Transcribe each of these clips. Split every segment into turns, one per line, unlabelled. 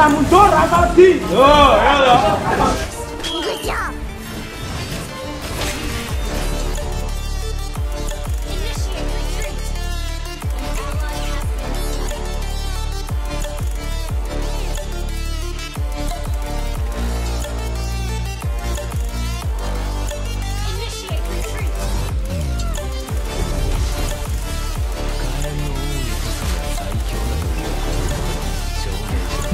Masa mundur,
rasa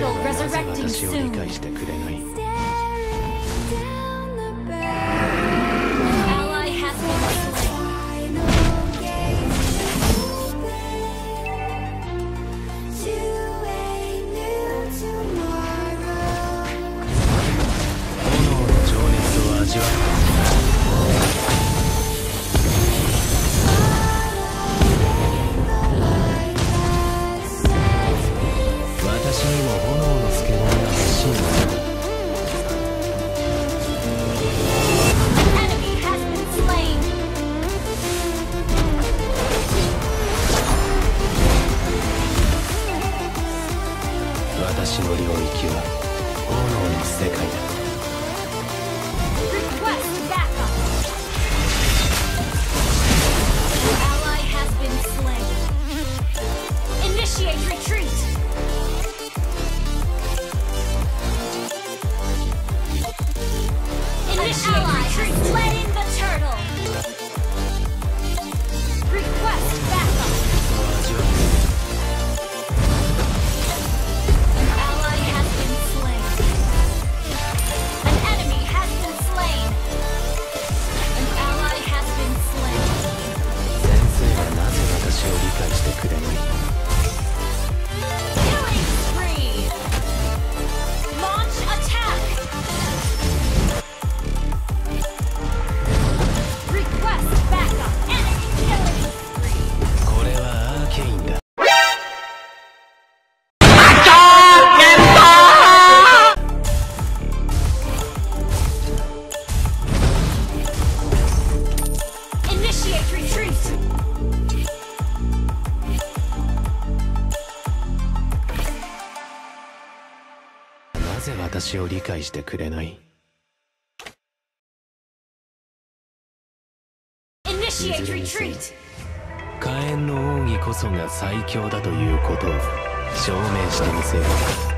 angel
resurrecting
soon. を理解してくれない？いずれに
せよ
火炎の奥義こそが最強だということを証明してみせよう。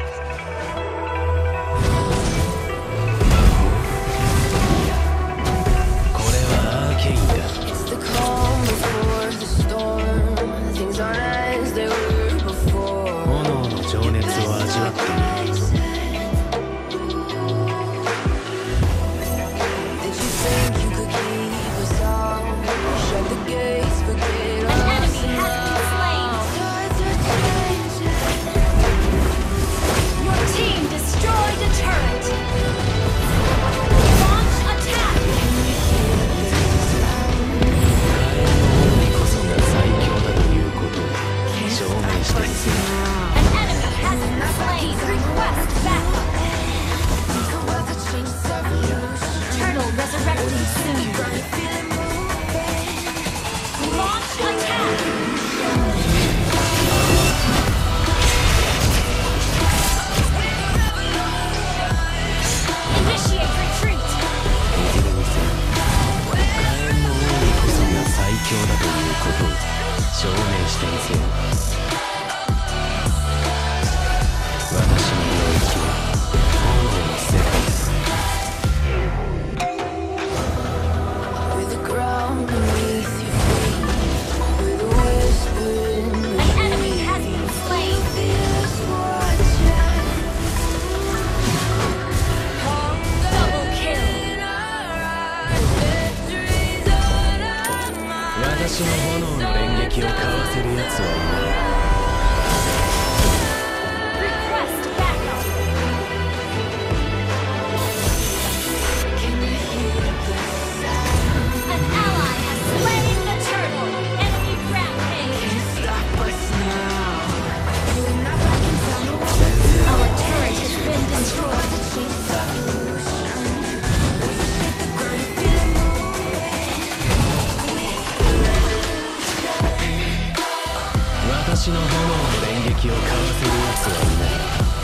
私の
炎の電撃をかわせる
奴はいな
い。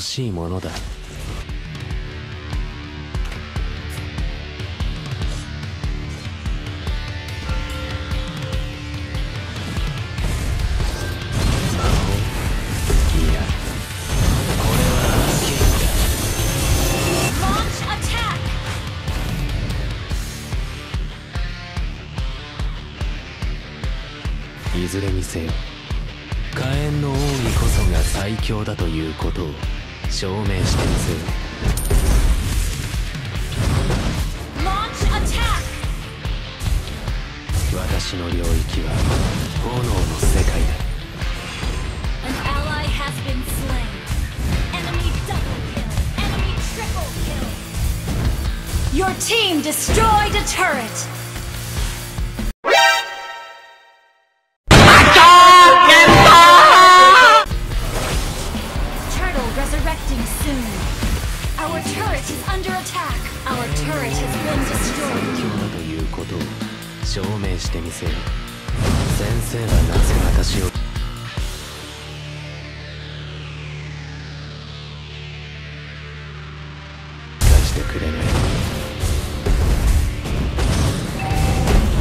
しいものだ魔法いやこれはアーケーンだ
Launch attack!
いずれにせよ火炎の王にこそが最強だということを証明してみせよ
Launch attack!
私の領域は炎の世界だ
An ally has been slain. Enemy double kill. Enemy triple kill. Your team destroyed a turret.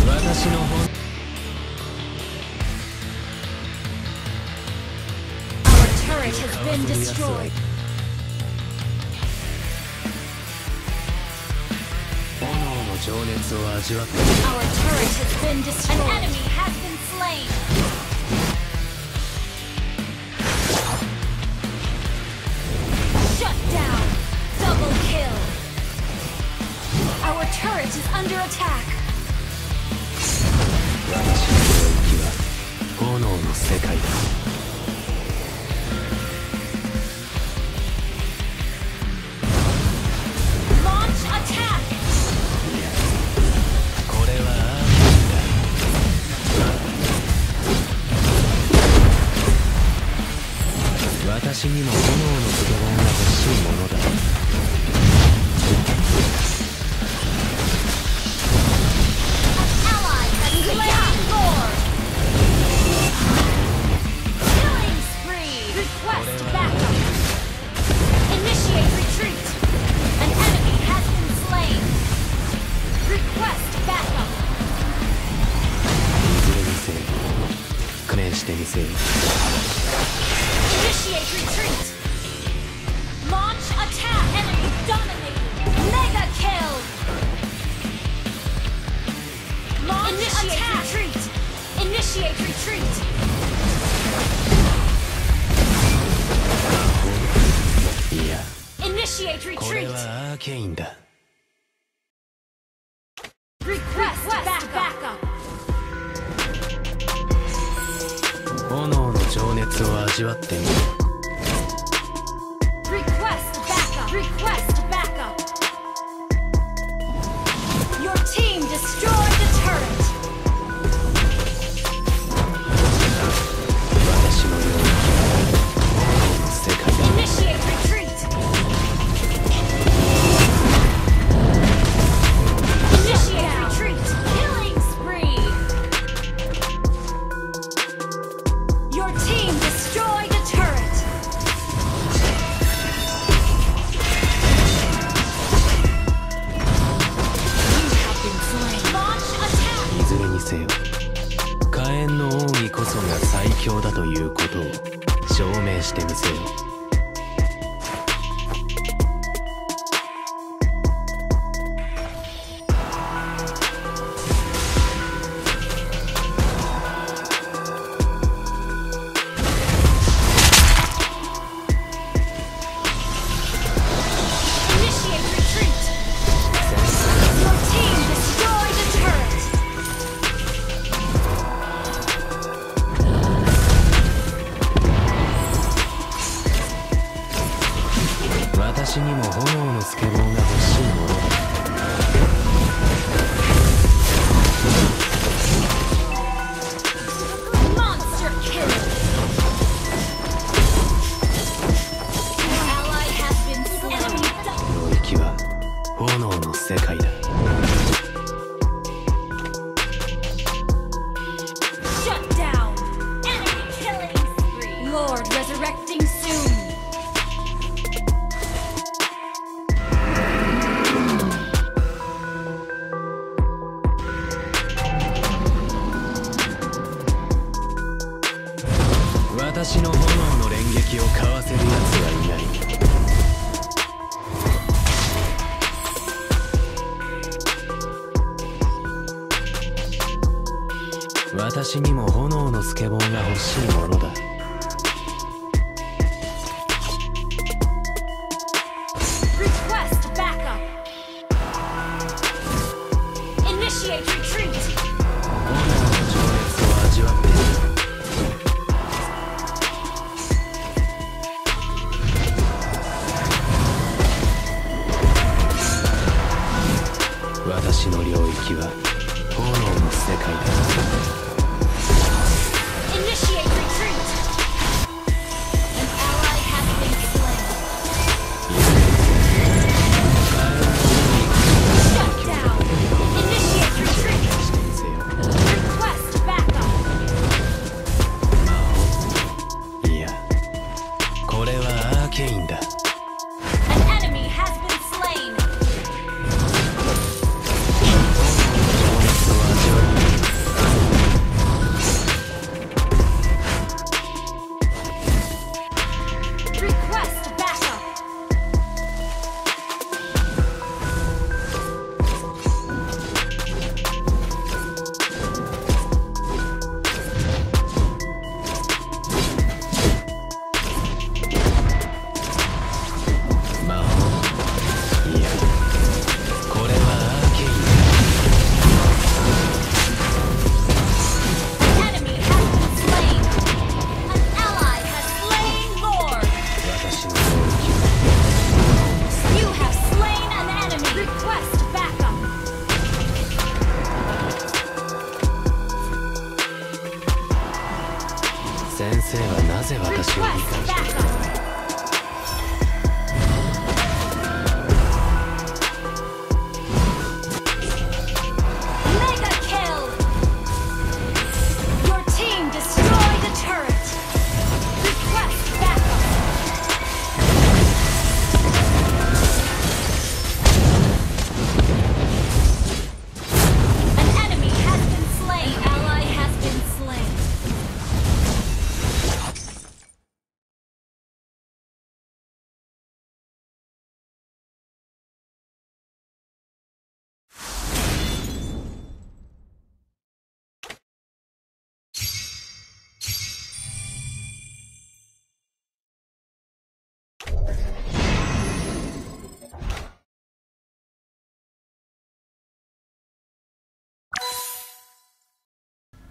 私の本炎の情熱を味わって。
Attack.
私の領域は炎の世界だ
Launch attack.
これはアーケーンだ私にも炎のズドンが欲しいものだ加盟してみせよ
Initiate retreat. Launch attack. Enemy dominated. Mega kill. Launch Initiate attack. retreat. Initiate retreat.
いや
Initiate
これ
retreat.
を味わってみ
る。
私の炎の連撃をかわせる奴はいない私にも炎のスケボンが欲しいものだ
Request backup. Initiate retreat.
の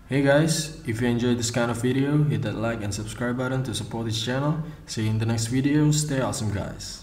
Hey guys, if you enjoyed this kind of video, hit that like and subscribe button to support this channel. See you in the next video, stay awesome guys.